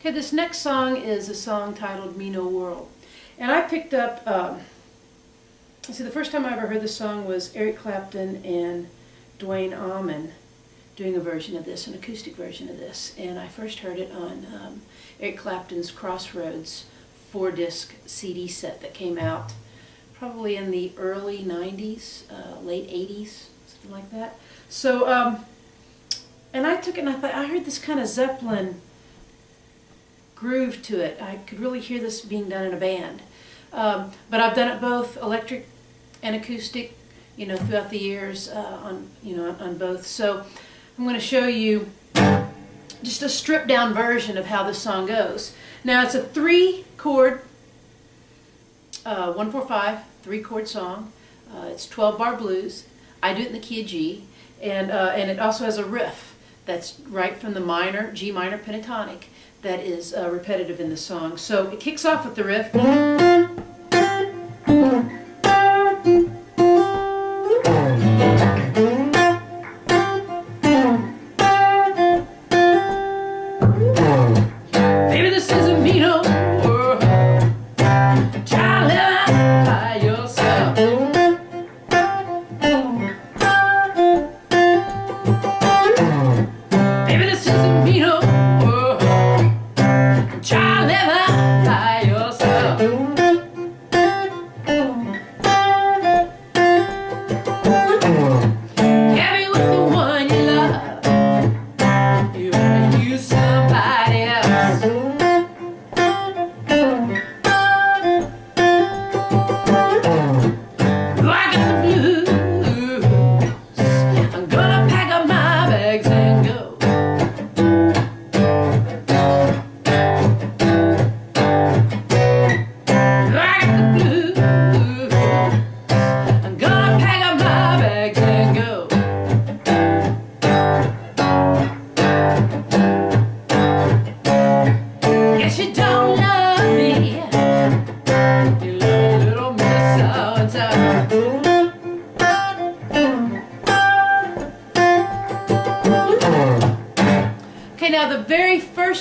Okay, this next song is a song titled Mean Old World. And I picked up, um, see, the first time I ever heard this song was Eric Clapton and Duane Allman doing a version of this, an acoustic version of this. And I first heard it on um, Eric Clapton's Crossroads four disc CD set that came out probably in the early 90s, uh, late 80s, something like that. So, um, and I took it and I thought, I heard this kind of Zeppelin groove to it. I could really hear this being done in a band. Um, but I've done it both electric and acoustic, you know, throughout the years uh, on, you know, on both. So I'm going to show you just a stripped down version of how this song goes. Now it's a three chord, uh, one, four, five, three chord song. Uh, it's 12 bar blues. I do it in the key of G. And, uh, and it also has a riff that's right from the minor, G minor pentatonic that is uh, repetitive in the song. So it kicks off with the riff.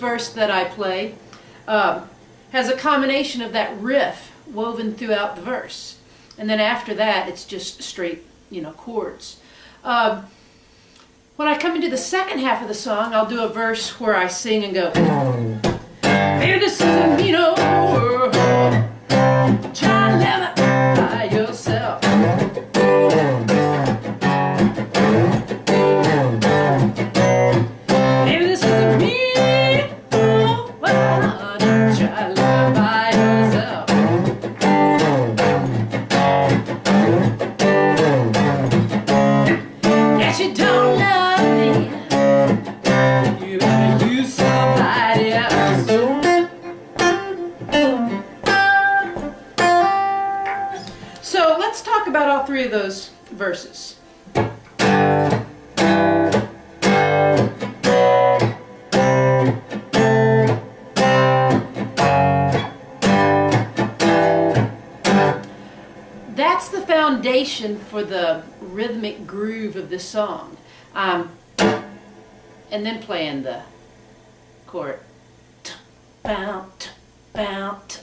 Verse that I play um, has a combination of that riff woven throughout the verse. And then after that, it's just straight, you know, chords. Um, when I come into the second half of the song, I'll do a verse where I sing and go, Maybe this is a you know, try three of those verses. That's the foundation for the rhythmic groove of this song. Um, and then playing the chord. Bout, bout,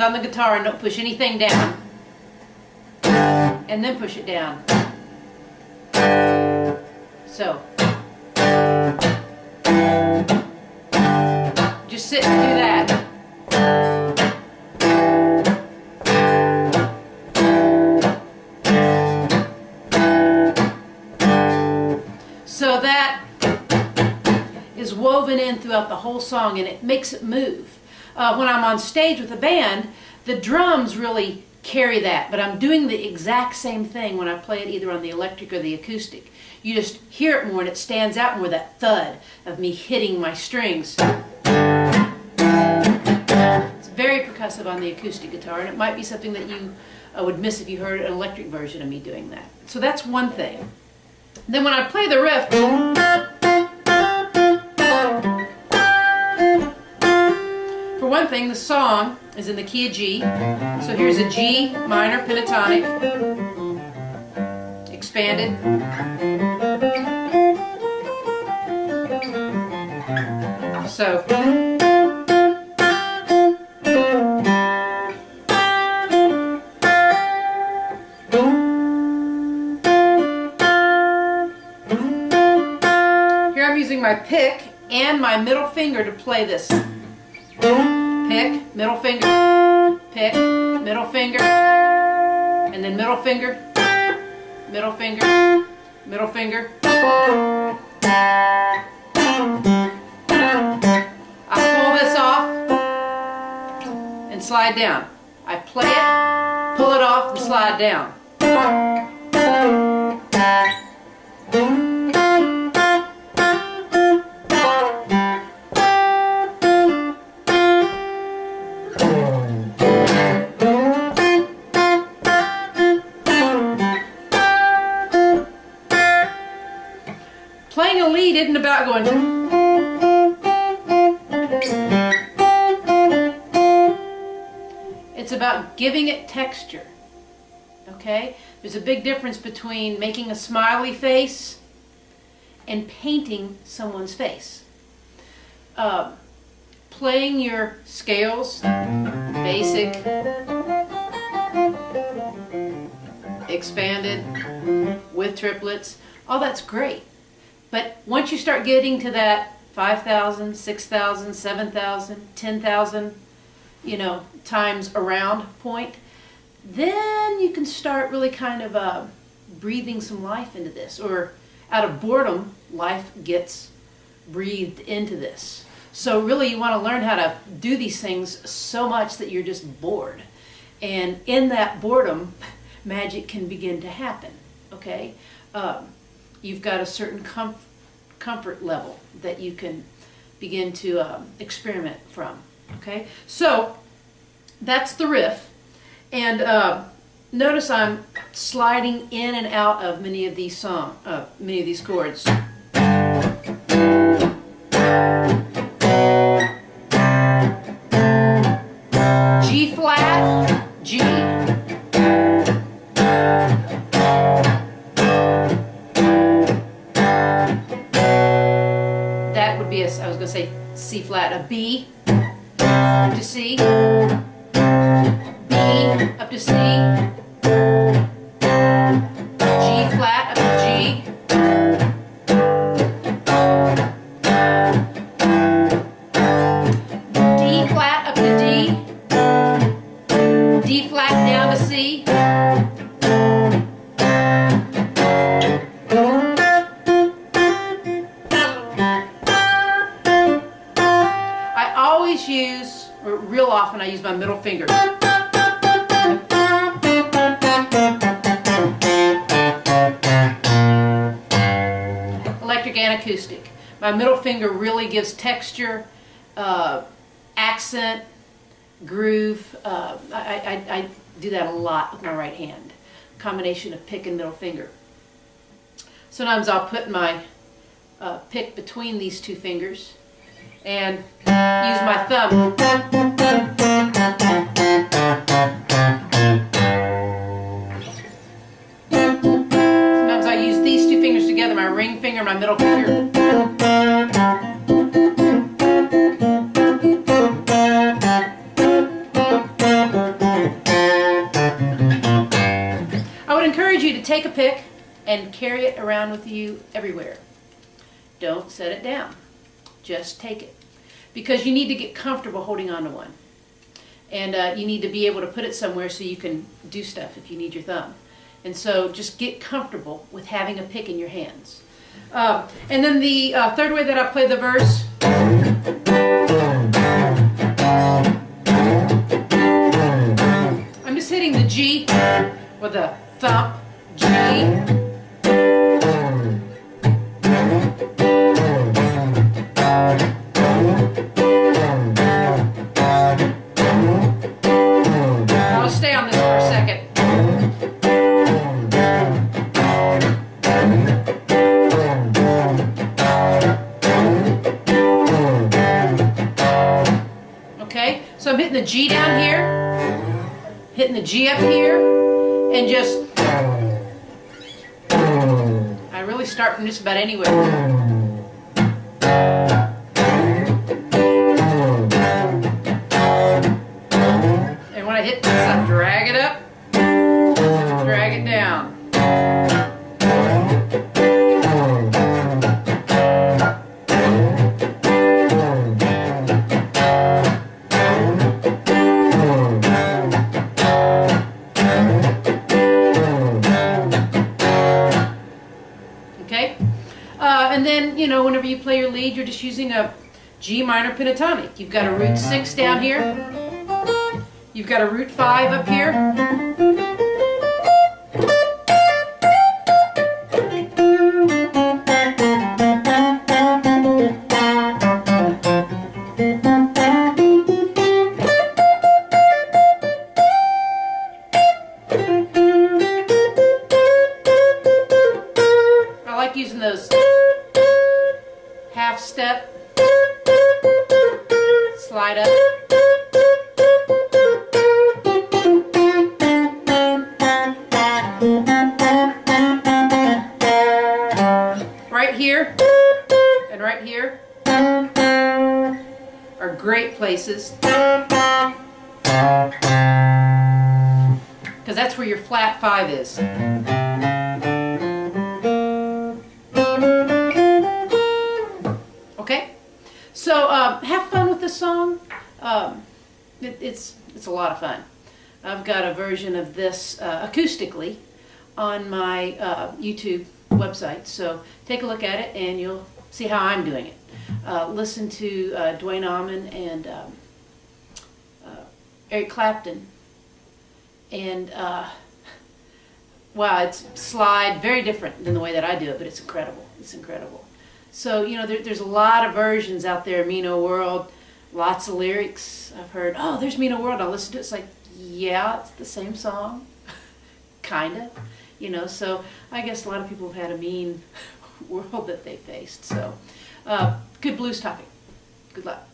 on the guitar and don't push anything down. And then push it down. So. Just sit and do that. So that is woven in throughout the whole song and it makes it move. Uh, when I'm on stage with a band, the drums really carry that, but I'm doing the exact same thing when I play it either on the electric or the acoustic. You just hear it more and it stands out more, that thud of me hitting my strings. It's very percussive on the acoustic guitar, and it might be something that you uh, would miss if you heard an electric version of me doing that. So that's one thing. Then when I play the riff, one thing, the song is in the key of G. So here's a G minor pentatonic, expanded. So Here I'm using my pick and my middle finger to play this. Middle finger, pick, middle finger, and then middle finger, middle finger, middle finger. I pull this off and slide down. I play it, pull it off, and slide down. About giving it texture. Okay? There's a big difference between making a smiley face and painting someone's face. Uh, playing your scales, basic, expanded, with triplets, all that's great. But once you start getting to that 5,000, 6,000, 7,000, 10,000, you know, times around point, then you can start really kind of uh, breathing some life into this. Or out of boredom, life gets breathed into this. So really you want to learn how to do these things so much that you're just bored. And in that boredom, magic can begin to happen, okay? Um, you've got a certain comfort comfort level that you can begin to um, experiment from. Okay, so that's the riff. And uh, notice I'm sliding in and out of many of these song, uh, many of these chords. G flat, G. That would be a, I was going to say C flat, a B to C, B up to C, G flat up to G, D flat up to D, D flat down to C, often I use my middle finger. Electric and acoustic. My middle finger really gives texture, uh, accent, groove. Uh, I, I, I do that a lot with my right hand. Combination of pick and middle finger. Sometimes I'll put my uh, pick between these two fingers and use my thumb. Sometimes I use these two fingers together, my ring finger and my middle finger. I would encourage you to take a pick and carry it around with you everywhere. Don't set it down. Just take it because you need to get comfortable holding on to one. And uh, you need to be able to put it somewhere so you can do stuff if you need your thumb. And so just get comfortable with having a pick in your hands. Uh, and then the uh, third way that I play the verse I'm just hitting the G with a thump, G. really start from just about anywhere. Play your lead, you're just using a G minor pentatonic. You've got a root 6 down here. You've got a root 5 up here. Right here and right here are great places because that's where your flat five is. Okay, so um, have fun with the song. Um, it, it's it's a lot of fun. I've got a version of this uh, acoustically on my uh, YouTube website, so take a look at it and you'll see how I'm doing it. Uh, listen to uh, Duane Allman and um, uh, Eric Clapton, and uh, wow, it's slide very different than the way that I do it, but it's incredible. It's incredible. So, you know, there, there's a lot of versions out there, Mean Old World, lots of lyrics. I've heard, oh, there's Mean Old World. I'll listen to it. It's like, yeah, it's the same song. kind of. You know, so I guess a lot of people have had a mean world that they faced. So, uh, good blues topic. Good luck.